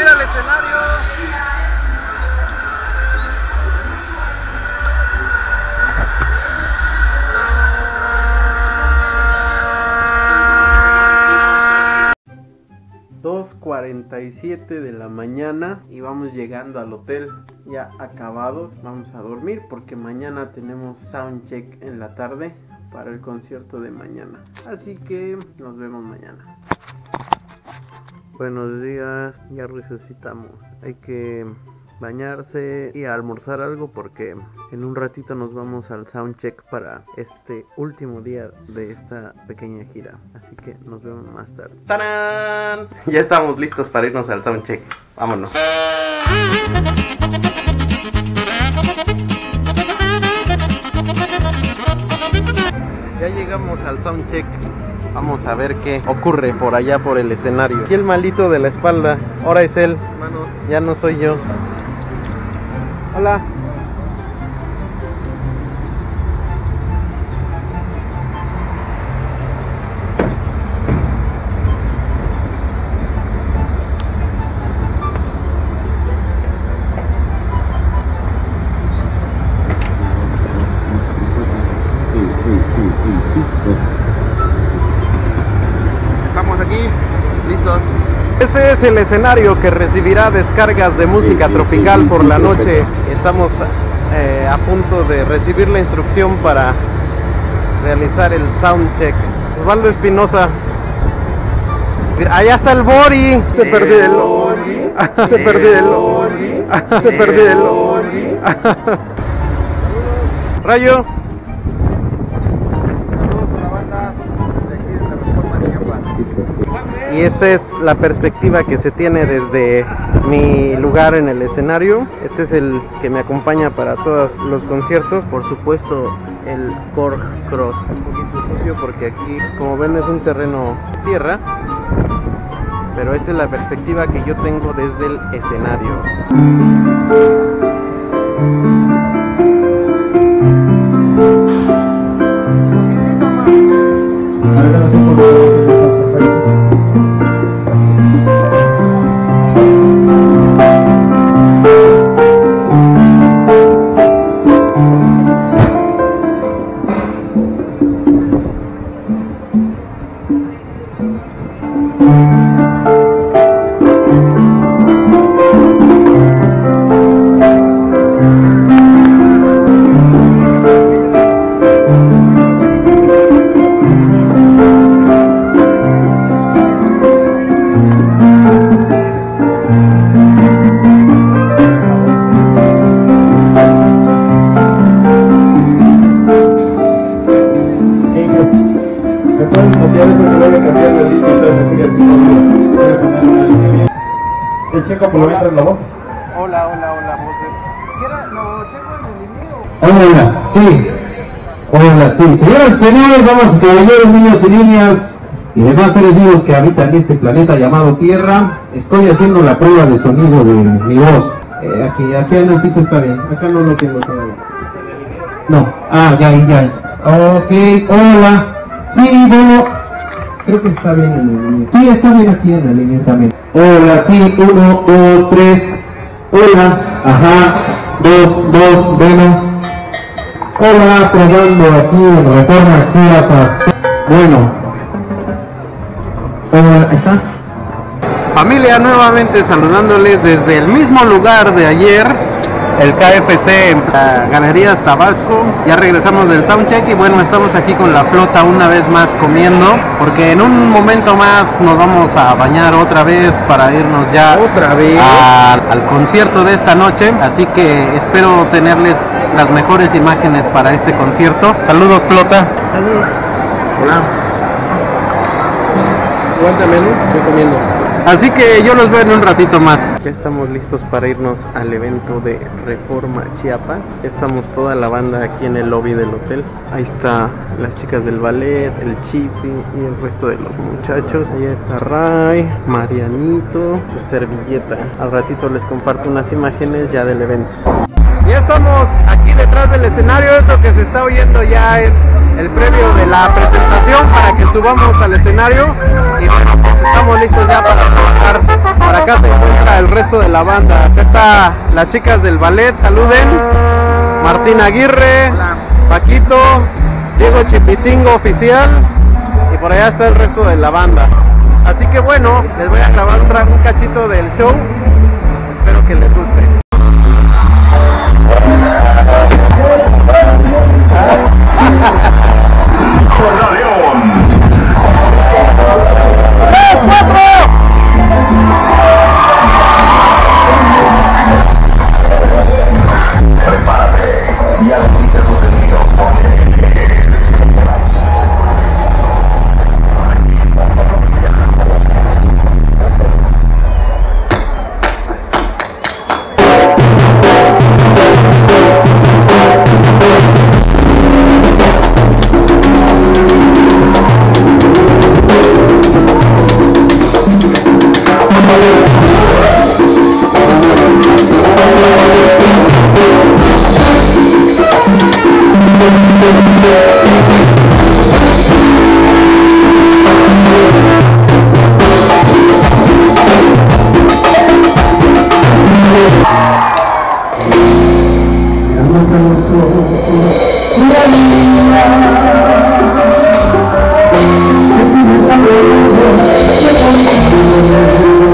subir al escenario. ...2.47 de la mañana... ...y vamos llegando al hotel... ...ya acabados... ...vamos a dormir porque mañana tenemos soundcheck en la tarde... ...para el concierto de mañana... ...así que nos vemos mañana... Buenos días, ya resucitamos. Hay que bañarse y almorzar algo porque en un ratito nos vamos al soundcheck para este último día de esta pequeña gira. Así que nos vemos más tarde. ¡Tarán! Ya estamos listos para irnos al soundcheck. Vámonos. Ya llegamos al soundcheck. Vamos a ver qué ocurre por allá por el escenario. Y el malito de la espalda, ahora es él. Manos. Ya no soy yo. Hola. Estamos aquí, listos. Este es el escenario que recibirá descargas de música tropical por la noche. Estamos eh, a punto de recibir la instrucción para realizar el soundcheck. Osvaldo Espinosa. Mira, allá está el Bori. Te perdí el Bori. Te perdí el Bori. Te perdí el Bori. Rayo. Y esta es la perspectiva que se tiene desde mi lugar en el escenario. Este es el que me acompaña para todos los conciertos. Por supuesto, el Korg Cross. Un poquito sucio porque aquí, como ven, es un terreno tierra. Pero esta es la perspectiva que yo tengo desde el escenario. El checo por lo mientras la voz. Hola, hola, hola, ¿Quiera lo tengo en el email? Hola, sí. Hola, sí. Señoras y señores, vamos a caballeros, niños y niñas y demás seres vivos que habitan este planeta llamado Tierra. Estoy haciendo la prueba de sonido de mi voz. Eh, aquí, aquí en el piso está bien. Acá no lo tengo todavía. No. Ah, ya, ya. Ok, hola. Sí, bueno. Creo que está bien en el línea. Sí, está bien aquí en la línea también. Hola, sí, uno, dos, tres. Hola, ajá. Dos, dos, bueno. Hola, probando aquí en Reforma Chiapas. Bueno. Hola, ahí está. Familia, nuevamente saludándoles desde el mismo lugar de ayer, el KFC en la Galerías Tabasco. Ya regresamos del soundcheck y bueno, estamos aquí con la flota una vez más comiendo, porque en un momento más nos vamos a bañar otra vez para irnos ya Otra vez. a- al concierto de esta noche. Así que espero tenerles las mejores imágenes para este concierto. Saludos, flota. Hola. Aguántame, ¿no? Estoy comiendo. Así que yo los veo en un ratito más. Ya estamos listos para irnos al evento de Reforma Chiapas. Estamos toda la banda aquí en el lobby del hotel. Ahí está las chicas del ballet, el Chipi y el resto de los muchachos. Ahí está Ray, Marianito, su servilleta. Al ratito les comparto unas imágenes ya del evento. Ya estamos aquí detrás del escenario. Eso que se está oyendo ya es el previo de la presentación para que subamos al escenario. Y bueno, pues estamos listos ya para trabajar para acá se encuentra el resto de la banda. Acá está las chicas del ballet, saluden. Martín Aguirre, Paquito, Diego Chipitingo oficial y por allá está el resto de la banda. Así que bueno, les voy a grabar un, un cachito del show. Espero que les guste. Thank you.